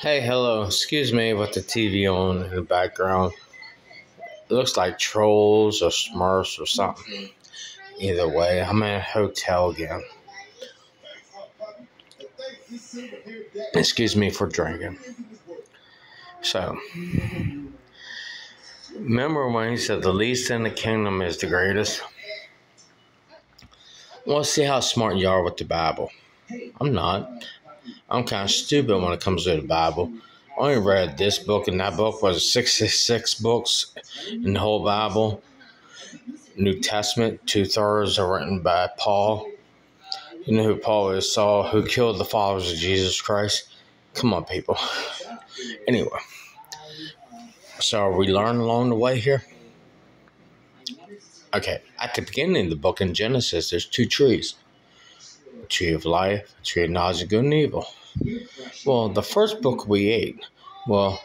Hey, hello. Excuse me with the TV on in the background. It looks like trolls or smurfs or something. Either way, I'm in a hotel again. Excuse me for drinking. So, remember when he said the least in the kingdom is the greatest? Well, see how smart you are with the Bible. I'm not. I'm kind of stupid when it comes to the Bible. I only read this book and that book was 66 books in the whole Bible. New Testament, two thirds are written by Paul. You know who Paul is? Saul, who killed the followers of Jesus Christ. Come on, people. Anyway, so we learning along the way here? Okay, at the beginning of the book in Genesis, there's two trees tree of life, tree of knowledge of good and evil. Well, the first book we ate, well,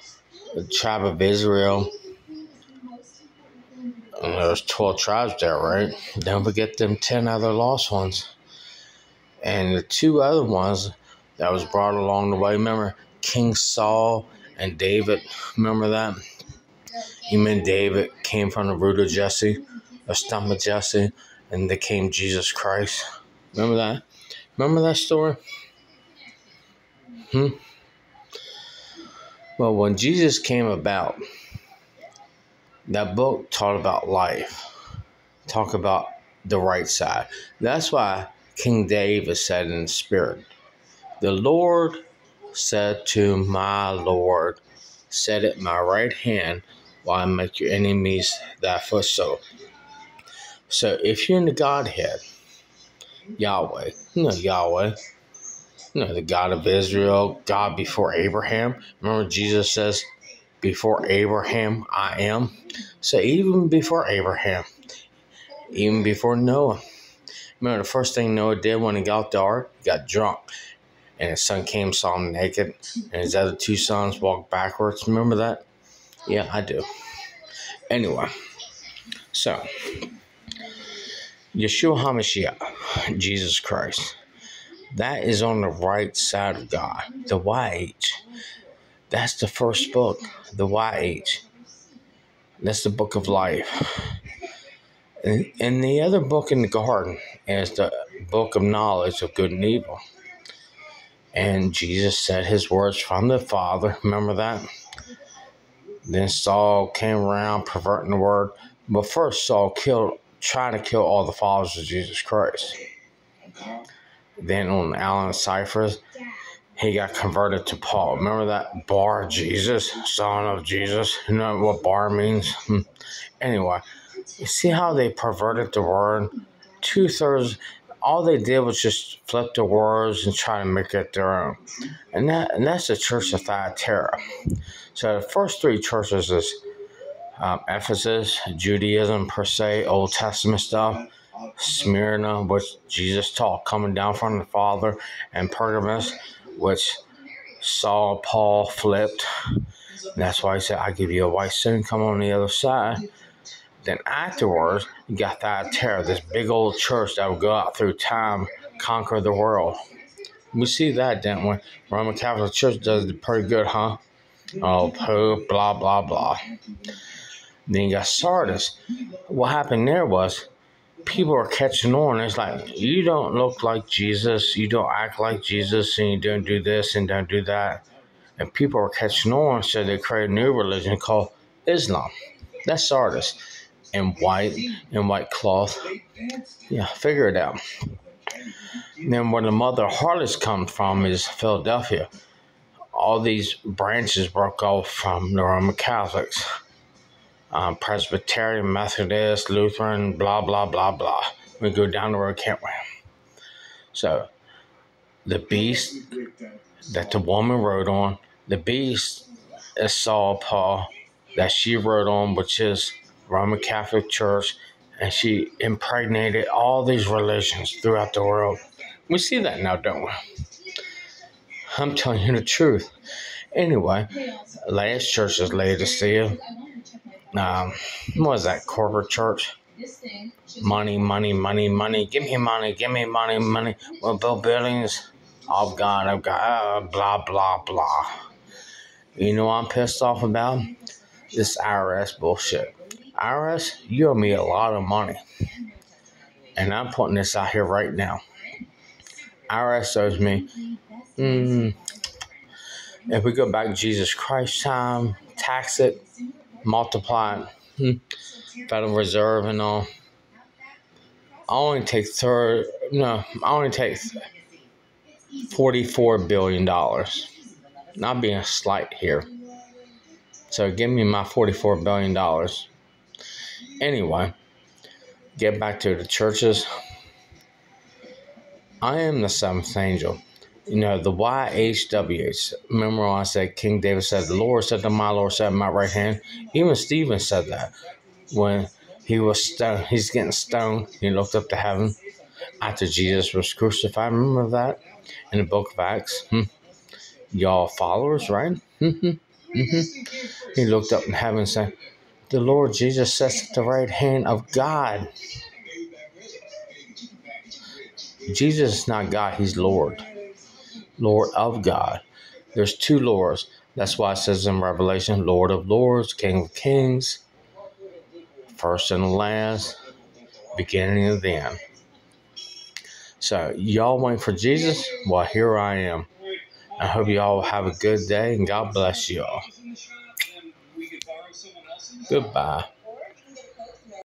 the tribe of Israel, and there's 12 tribes there, right? Don't forget them 10 other lost ones. And the two other ones that was brought along the way, remember King Saul and David? Remember that? You mean David came from the root of Jesse, the stump of Jesse, and they came Jesus Christ. Remember that? Remember that story? Hmm? Well, when Jesus came about, that book taught about life, talk about the right side. That's why King David said in the spirit, The Lord said to my Lord, Set at my right hand while I make your enemies thy footstool. So So if you're in the Godhead, Yahweh, you know Yahweh, you know the God of Israel, God before Abraham. Remember Jesus says, Before Abraham I am. So even before Abraham, even before Noah. Remember the first thing Noah did when he got the ark? He got drunk. And his son came, saw him naked, and his other two sons walked backwards. Remember that? Yeah, I do. Anyway, so Yeshua HaMashiach, Jesus Christ, that is on the right side of God, the YH. That's the first book, the YH. That's the book of life. And, and the other book in the garden is the book of knowledge of good and evil. And Jesus said his words from the Father. Remember that? Then Saul came around perverting the word. But first, Saul killed, tried to kill all the followers of Jesus Christ. Then on Alan Cyphers, he got converted to Paul. Remember that bar Jesus, son of Jesus? You know what bar means? Hmm. Anyway, you see how they perverted the word? Two thirds, all they did was just flip the words and try to make it their own. And that and that's the church of Thyatira. So the first three churches is um, Ephesus, Judaism per se, Old Testament stuff, Smyrna, which Jesus taught coming down from the Father, and Pergamus, which Saul Paul flipped. That's why he said, I give you a white stone, come on the other side. Then afterwards, you got Thyatira, this big old church that will go out through time, conquer the world. We see that, didn't we? Roman Catholic Church does pretty good, huh? Oh, Pope, blah, blah, blah. Then you got Sardis. What happened there was people are catching on. It's like, you don't look like Jesus, you don't act like Jesus, and you don't do this and don't do that. And people are catching on, so they create a new religion called Islam. That's Sardis. In white, in white cloth. Yeah, figure it out. Then where the mother harlots come from is Philadelphia. All these branches broke off from the Roman Catholics um, Presbyterian, Methodist, Lutheran, blah, blah, blah, blah. We go down the road, can't we? So, the beast that the woman rode on, the beast is Saul Paul that she rode on, which is Roman Catholic Church, and she impregnated all these religions throughout the world. We see that now, don't we? I'm telling you the truth. Anyway, last church is Laodicea um, what was that corporate church? Money, money, money, money. Give me money, give me money, money. Well, build buildings. I've got, I've got, uh, blah, blah, blah. You know what I'm pissed off about? This IRS bullshit. IRS, you owe me a lot of money. And I'm putting this out here right now. IRS owes me, mm, if we go back to Jesus Christ time, tax it, multiply it, hmm, Federal Reserve and all. I only take third, no, I only take $44 billion. Not being slight here. So give me my $44 billion. Anyway, get back to the churches. I am the seventh angel. You know, the YHWH. Remember I said King David said, The Lord said to my Lord, said my right hand? Even Stephen said that when he was stoned. He's getting stoned. He looked up to heaven after Jesus was crucified. Remember that in the book of Acts? Hmm. Y'all followers, right? He looked up in heaven and said, The Lord Jesus sits at the right hand of God. Jesus is not God, he's Lord. Lord of God. There's two Lords. That's why it says in Revelation, Lord of Lords, King of Kings, first and last, beginning and the end. So, y'all waiting for Jesus? Well, here I am. I hope you all have a good day and God bless you all. Goodbye.